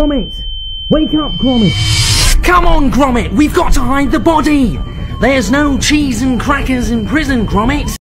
Gromit! Wake up, Gromit! Come on, Gromit! We've got to hide the body! There's no cheese and crackers in prison, Gromit!